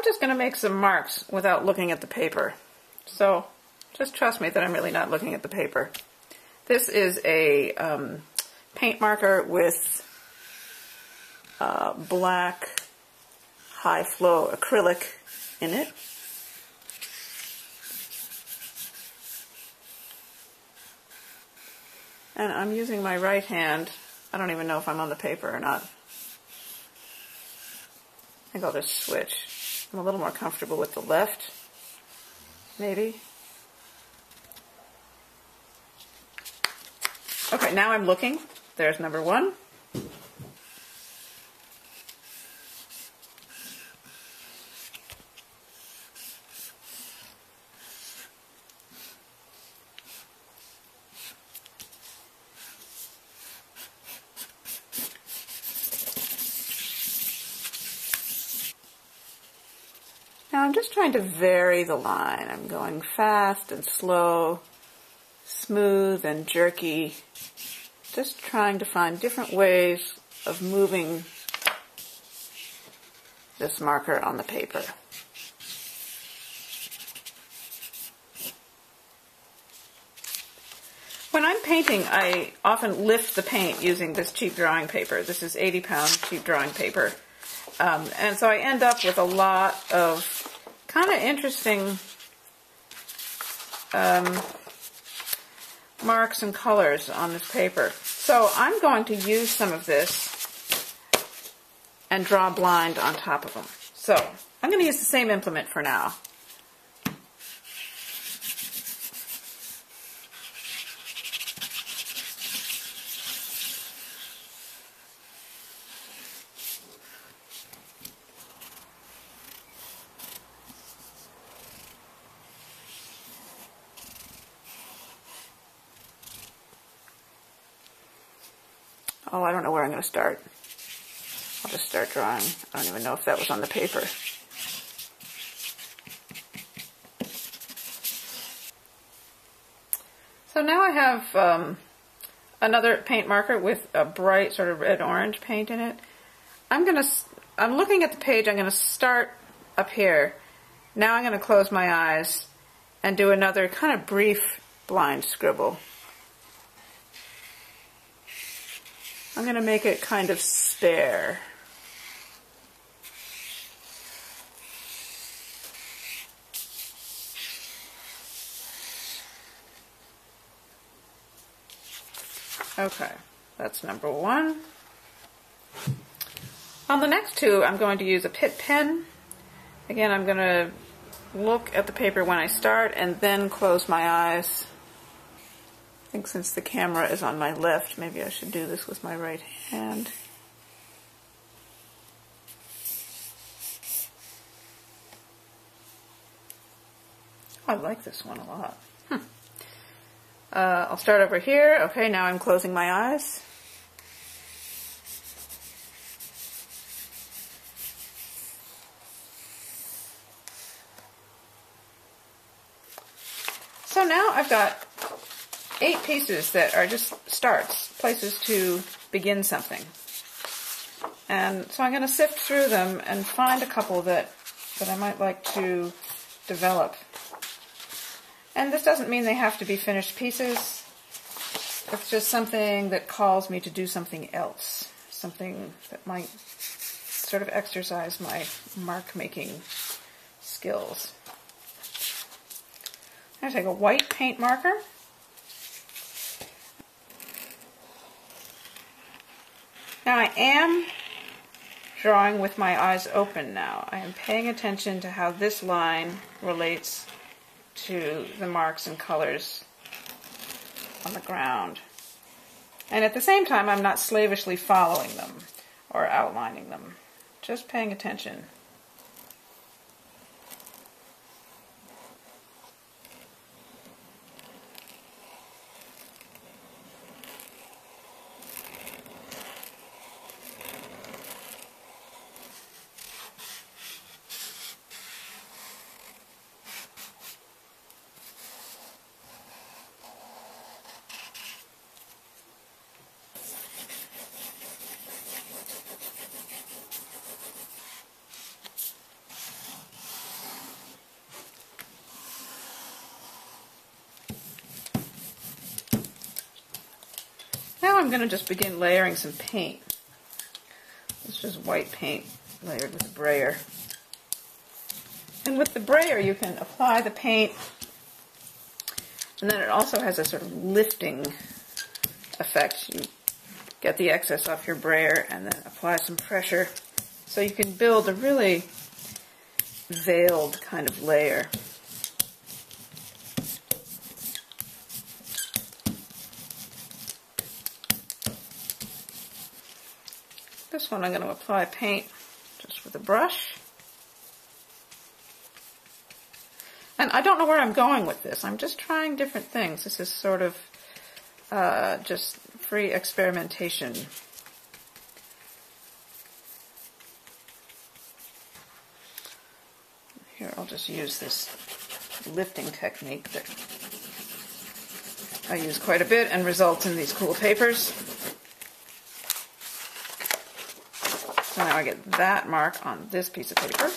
I'm just going to make some marks without looking at the paper. So just trust me that I'm really not looking at the paper. This is a um, paint marker with uh, black high flow acrylic in it. And I'm using my right hand. I don't even know if I'm on the paper or not. I think I'll just switch. I'm a little more comfortable with the left, maybe. Okay, now I'm looking. There's number one. Now I'm just trying to vary the line. I'm going fast and slow, smooth and jerky, just trying to find different ways of moving this marker on the paper. When I'm painting, I often lift the paint using this cheap drawing paper. This is 80 pound cheap drawing paper. Um, and so I end up with a lot of kind of interesting um, marks and colors on this paper. So I'm going to use some of this and draw blind on top of them. So I'm going to use the same implement for now. Oh, I don't know where I'm going to start. I'll just start drawing. I don't even know if that was on the paper. So now I have um, another paint marker with a bright sort of red-orange paint in it. I'm going to, I'm looking at the page, I'm going to start up here. Now I'm going to close my eyes and do another kind of brief blind scribble. I'm going to make it kind of spare. Okay, that's number one. On the next two, I'm going to use a Pitt pen. Again, I'm going to look at the paper when I start and then close my eyes. I think since the camera is on my left, maybe I should do this with my right hand. I like this one a lot. Hmm. Uh, I'll start over here. Okay, now I'm closing my eyes. So now I've got eight pieces that are just starts, places to begin something. And so I'm going to sift through them and find a couple that, that I might like to develop. And this doesn't mean they have to be finished pieces. It's just something that calls me to do something else. Something that might sort of exercise my mark making skills. I'm going to take a white paint marker Now I am drawing with my eyes open now. I am paying attention to how this line relates to the marks and colors on the ground. And at the same time, I'm not slavishly following them or outlining them, just paying attention. I'm going to just begin layering some paint. It's just white paint layered with a brayer. And with the brayer, you can apply the paint, and then it also has a sort of lifting effect. You get the excess off your brayer and then apply some pressure so you can build a really veiled kind of layer. This one I'm going to apply paint just with a brush. And I don't know where I'm going with this. I'm just trying different things. This is sort of uh, just free experimentation. Here, I'll just use this lifting technique that I use quite a bit and results in these cool papers. So now I get that mark on this piece of paper.